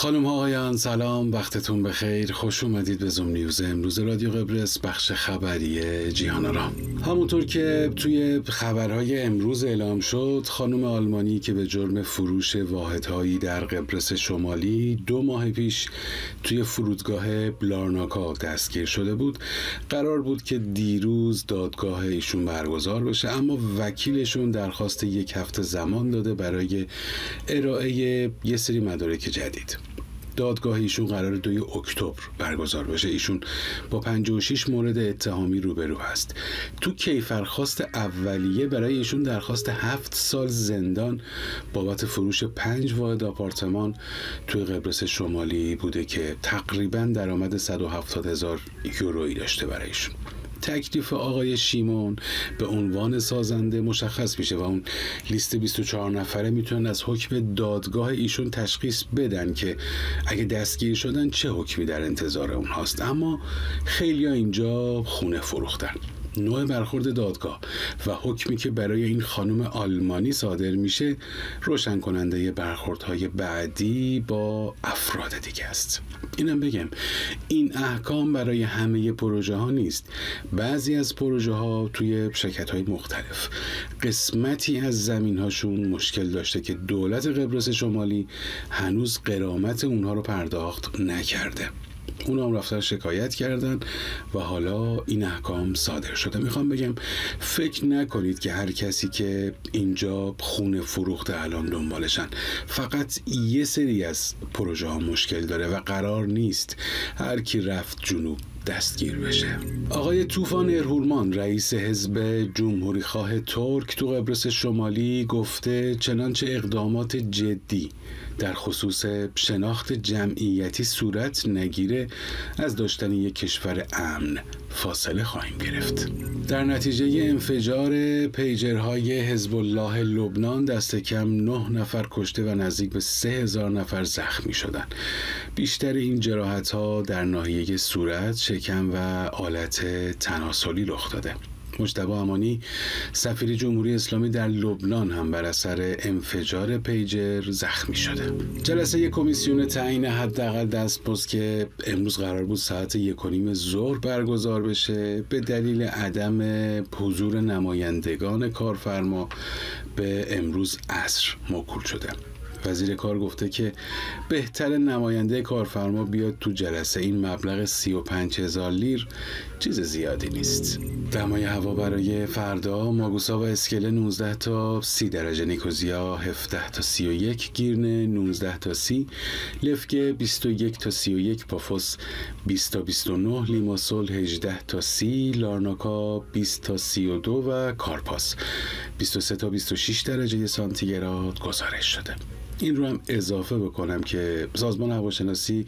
خانم ها آقایان سلام. وقتتون بخیر. خوش اومدید به زوم نیوز. امروز رادیو قبرس بخش خبری جیهان را. همونطور که توی خبرهای امروز اعلام شد خانم آلمانی که به جرم فروش واحدهایی در قبرس شمالی دو ماه پیش توی فرودگاه بلارناکا دستگیر شده بود قرار بود که دیروز دادگاه ایشون برگزار بشه اما وکیلشون درخواست یک هفته زمان داده برای ارائه یه سری مدارک جدید. دادگاه ایشون قرار دوی اکتبر برگزار بشه. ایشون با 56 مورد اتهامی روبرو هست. تو کیفرخواست اولیه برای ایشون درخواست هفت سال زندان بابت فروش پنج واحد آپارتمان توی قبرس شمالی بوده که تقریبا درآمد 170 هزار یورویی داشته برای ایشون. تکلیف آقای شیمون به عنوان سازنده مشخص میشه و اون لیست 24 نفره می‌تونن از حکم دادگاه ایشون تشخیص بدن که اگه دستگیر شدن چه حکمی در انتظار اونهاست. اما خیلی اینجا خونه فروختن. نوع برخورد دادگاه و حکمی که برای این خانم آلمانی صادر میشه روشن کننده برخوردهای بعدی با افراد دیگه است. اینم بگم این احکام برای همه پروژه ها نیست. بعضی از پروژه ها توی شرکت های مختلف. قسمتی از زمین هاشون مشکل داشته که دولت قبرس شمالی هنوز قرامت اونها رو پرداخت نکرده. اونا هم رفتن شکایت کردن و حالا این احکام صادر شده. می‌خوام بگم فکر نکنید که هر کسی که اینجا خونه فروخته الان دنبالشن فقط یه سری از پروژه ها مشکل داره و قرار نیست هر کی رفت جنوب دستگیر بشه. آقای طوفان ارهورمان رئیس حزب جمهوری خواه ترک تو قبرس شمالی گفته چنانچه اقدامات جدی در خصوص شناخت جمعیتی صورت نگیره از داشتن یک کشور امن فاصله خواهیم گرفت. در نتیجه انفجار پیجرهای حزب الله لبنان دست کم نه نفر کشته و نزدیک به سه هزار نفر زخمی شدن بیشتر این جراحت ها در ناحیه صورت شکم و آلت تناسلی رخ داده. مجتبی امانی سفیر جمهوری اسلامی در لبنان هم بر اثر انفجار پیجر زخمی شده. جلسه کمیسیون تعیین حداقل دستمزد که امروز قرار بود ساعت یک و نیم ظهر برگزار بشه به دلیل عدم حضور نمایندگان کارفرما به امروز عصر موکول شده. وزیر کار گفته که بهتر نماینده کارفرما بیاد تو جلسه این مبلغ 35 هزار لیر چیز زیادی نیست. دمای هوا برای فردا ماگوسا و اسکله 19 تا 30 درجه نیکوزیا 17 تا 31 گیرنه 19 تا 30 لفگه 21 تا 31 پافوس 20 تا 29 لیماسول 18 تا 30 لارناکا 20 تا 32 و کارپاس. 23 تا 26 درجه سانتیگراد گزارش شده. این رو هم اضافه بکنم که سازمان هواشناسی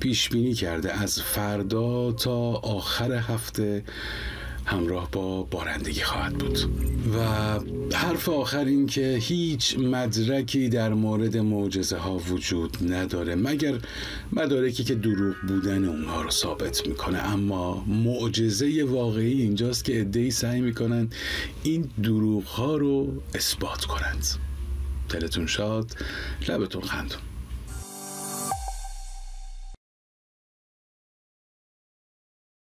پیش بینی کرده از فردا تا آخر هفته همراه با بارندگی خواهد بود. و حرف آخر این که هیچ مدرکی در مورد معجزه ها وجود نداره مگر مدارکی که دروغ بودن اونها رو ثابت می‌کنه. اما معجزه واقعی اینجاست که ادهی سعی می‌کنن این دروغ ها رو اثبات کنند. دلتون شاد لبتون خندون.